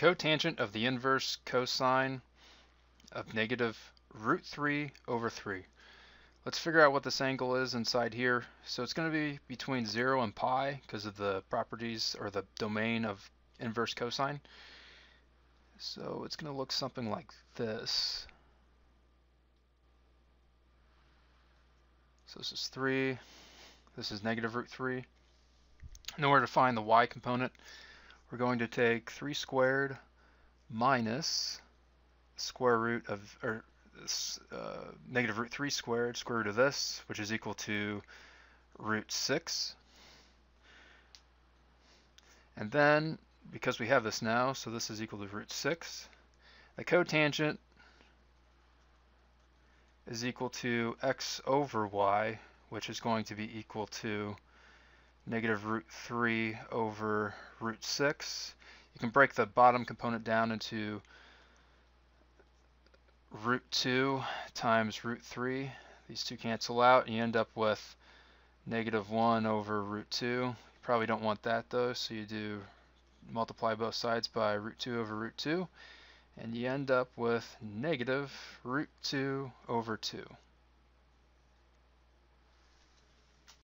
cotangent of the inverse cosine of negative root 3 over 3. Let's figure out what this angle is inside here. So it's going to be between 0 and pi because of the properties or the domain of inverse cosine. So it's going to look something like this. So this is 3, this is negative root 3. In order to find the y component, we're going to take 3 squared minus square root of, or uh, negative root 3 squared, square root of this, which is equal to root 6. And then, because we have this now, so this is equal to root 6, the cotangent is equal to x over y, which is going to be equal to negative root 3 over root 6. You can break the bottom component down into root 2 times root 3. These two cancel out and you end up with negative 1 over root 2. You probably don't want that though, so you do multiply both sides by root 2 over root 2 and you end up with negative root 2 over 2.